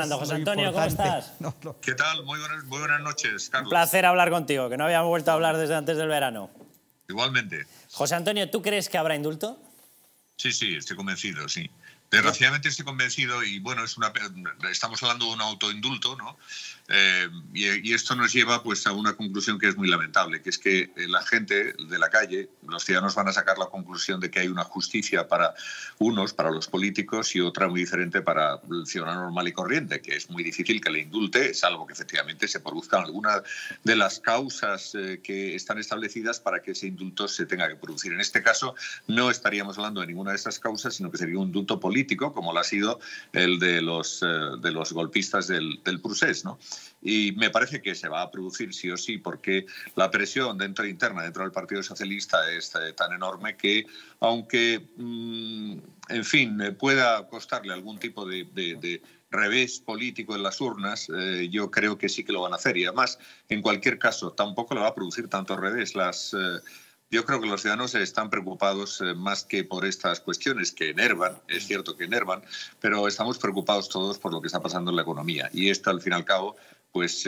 Fernando José Antonio, ¿cómo estás? ¿Qué tal? Muy buenas, muy buenas noches, Carlos. Un placer hablar contigo, que no habíamos vuelto a hablar desde antes del verano. Igualmente. José Antonio, ¿tú crees que habrá indulto? Sí, sí, estoy convencido, sí. Desgraciadamente estoy convencido y bueno, es una, estamos hablando de un autoindulto, ¿no? Eh, y, esto nos lleva pues a una conclusión que es muy lamentable, que es que la gente de la calle, los ciudadanos van a sacar la conclusión de que hay una justicia para unos, para los políticos, y otra muy diferente para el ciudadano normal y corriente, que es muy difícil que le indulte, salvo que efectivamente se produzcan alguna de las causas eh, que están establecidas para que ese indulto se tenga que producir. En este caso no estaríamos hablando de ninguna de esas causas, sino que sería un indulto político como lo ha sido el de los, eh, de los golpistas del, del Prusés. ¿no? Y me parece que se va a producir sí o sí, porque la presión dentro interna, dentro del Partido Socialista, es eh, tan enorme que, aunque, mm, en fin, pueda costarle algún tipo de, de, revés político en las urnas, eh, yo creo que sí que lo van a hacer. Y además, en cualquier caso, tampoco le va a producir tanto revés. Las yo creo que los ciudadanos están preocupados eh, más que por estas cuestiones que enervan, es cierto que enervan, pero estamos preocupados todos por lo que está pasando en la economía. Y esto, al fin y al cabo, pues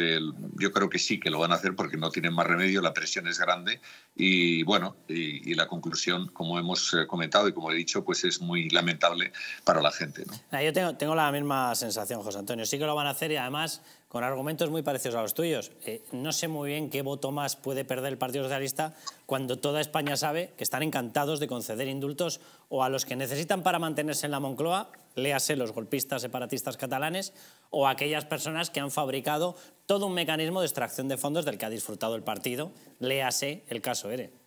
yo creo que sí que lo van a hacer porque no tienen más remedio, la presión es grande y bueno, y, la conclusión, como hemos eh, comentado y como he dicho, pues es muy lamentable para la gente. Yo tengo, tengo la misma sensación, José Antonio, sí que lo van a hacer y además con argumentos muy parecidos a los tuyos. Eh, no sé muy bien qué voto más puede perder el Partido Socialista cuando toda España sabe que están encantados de conceder indultos o a los que necesitan para mantenerse en la Moncloa léase los golpistas separatistas catalanes o aquellas personas que han fabricado todo un mecanismo de extracción de fondos del que ha disfrutado el partido, léase el caso ERE.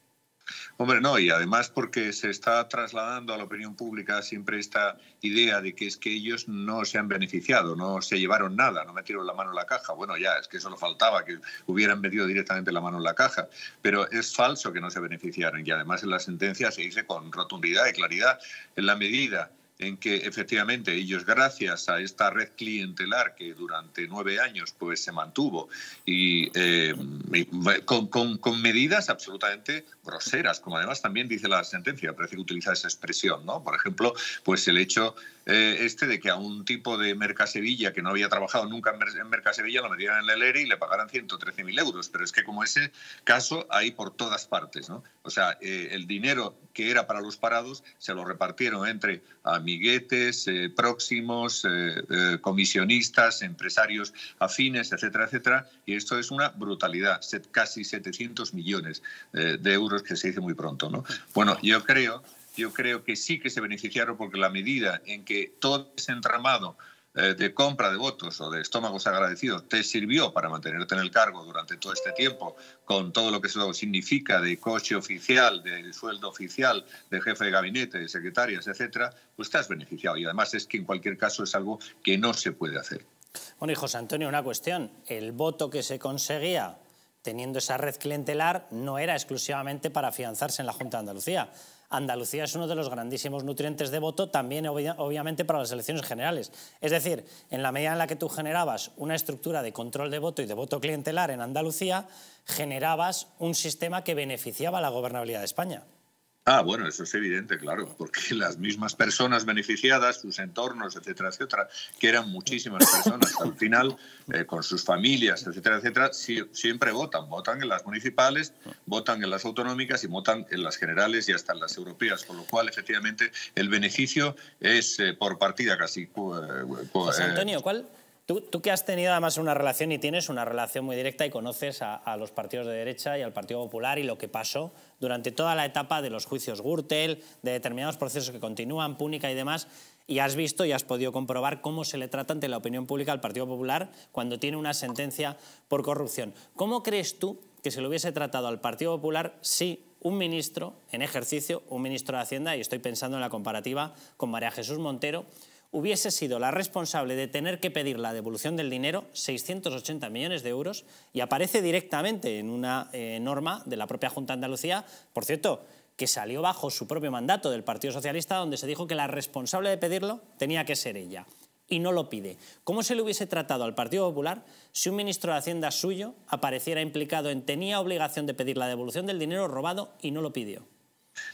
Hombre, no, y además porque se está trasladando a la opinión pública siempre esta idea de que es que ellos no se han beneficiado, no se llevaron nada, no metieron la mano en la caja. Bueno, ya, es que eso lo faltaba, que hubieran metido directamente la mano en la caja. Pero es falso que no se beneficiaron y además en la sentencia se dice con rotundidad y claridad, en la medida en que efectivamente ellos, gracias a esta red clientelar que durante nueve años pues, se mantuvo y eh, con, con, medidas absolutamente groseras, como además también dice la sentencia, parece que utiliza esa expresión, ¿no? Por ejemplo, pues el hecho eh, este de que a un tipo de Mercasevilla que no había trabajado nunca en Mercasevilla lo metieran en el ERE y le pagaran 113.000 euros, pero es que como ese caso hay por todas partes, ¿no? O sea, eh, el dinero que era para los parados se lo repartieron entre amiguetes, eh, próximos, comisionistas, empresarios afines, etcétera, etcétera, y esto es una brutalidad, casi 700 millones de euros que se dice muy pronto. ¿no? Bueno, yo creo, yo creo que sí que se beneficiaron porque la medida en que todo ese entramado eh, de compra de votos o de estómagos agradecidos te sirvió para mantenerte en el cargo durante todo este tiempo, con todo lo que eso significa de coche oficial, de sueldo oficial, de jefe de gabinete, de secretarias, etcétera, pues te beneficiado. Y además es que en cualquier caso es algo que no se puede hacer. Bueno, y José Antonio, una cuestión. El voto que se conseguía teniendo esa red clientelar, no era exclusivamente para afianzarse en la Junta de Andalucía. Andalucía es uno de los grandísimos nutrientes de voto, también obviamente para las elecciones generales. Es decir, en la medida en la que tú generabas una estructura de control de voto y de voto clientelar en Andalucía, generabas un sistema que beneficiaba a la gobernabilidad de España. Ah, bueno, eso es evidente, claro, porque las mismas personas beneficiadas, sus entornos, etcétera, etcétera, que eran muchísimas personas al final, eh, con sus familias, etcétera, etcétera, siempre votan. Votan en las municipales, votan en las autonómicas y votan en las generales y hasta en las europeas, con lo cual, efectivamente, el beneficio es eh, por partida casi. Eh, José Antonio, ¿cuál, Tú, que has tenido además una relación y tienes una relación muy directa y conoces a, los partidos de derecha y al Partido Popular y lo que pasó durante toda la etapa de los juicios Gürtel, de determinados procesos que continúan, Púnica y demás, y has visto y has podido comprobar cómo se le trata ante la opinión pública al Partido Popular cuando tiene una sentencia por corrupción. ¿Cómo crees tú que se le hubiese tratado al Partido Popular si un ministro en ejercicio, un ministro de Hacienda, y estoy pensando en la comparativa con María Jesús Montero, hubiese sido la responsable de tener que pedir la devolución del dinero, 680 millones de euros, y aparece directamente en una eh, norma de la propia Junta de Andalucía, por cierto, que salió bajo su propio mandato del Partido Socialista, donde se dijo que la responsable de pedirlo tenía que ser ella, y no lo pide. ¿Cómo se le hubiese tratado al Partido Popular si un ministro de Hacienda suyo apareciera implicado en tenía obligación de pedir la devolución del dinero robado y no lo pidió?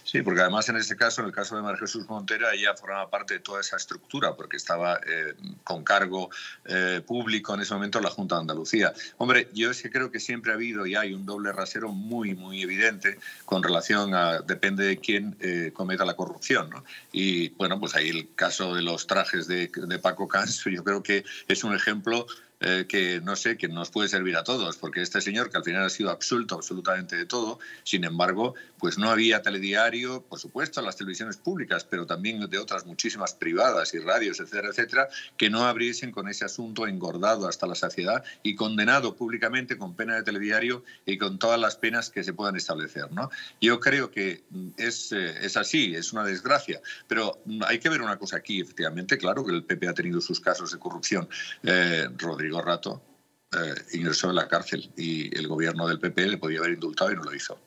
Sí, porque además en ese caso, en el caso de María Jesús Montera, ella formaba parte de toda esa estructura, porque estaba eh, con cargo eh, público en ese momento en la Junta de Andalucía. Hombre, yo es que creo que siempre ha habido y hay un doble rasero muy, muy evidente con relación a, depende de quién eh, cometa la corrupción. ¿no? Y bueno, pues ahí el caso de los trajes de, de Paco Canso, yo creo que es un ejemplo eh, que no sé, que nos puede servir a todos, porque este señor, que al final ha sido absuelto absolutamente de todo, sin embargo, pues no había telediario, por supuesto, las televisiones públicas, pero también de otras muchísimas privadas y radios, etcétera, etcétera, que no abriesen con ese asunto engordado hasta la saciedad y condenado públicamente con pena de telediario y con todas las penas que se puedan establecer. ¿no? Yo creo que es, eh, es así, es una desgracia, pero hay que ver una cosa aquí, efectivamente, claro que el PP ha tenido sus casos de corrupción. Eh, Rodrigo Rato eh, ingresó en la cárcel y el gobierno del PP le podía haber indultado y no lo hizo.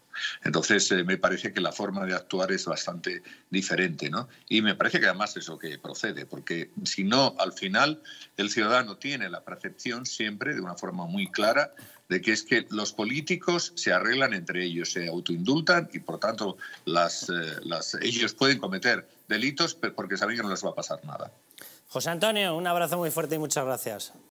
Entonces, eh, me parece que la forma de actuar es bastante diferente, ¿no? Y me parece que además eso que procede, porque si no, al final, el ciudadano tiene la percepción siempre, de una forma muy clara, de que es que los políticos se arreglan entre ellos, se autoindultan y, por tanto, eh, ellos pueden cometer delitos porque saben que no les va a pasar nada. José Antonio, un abrazo muy fuerte y muchas gracias.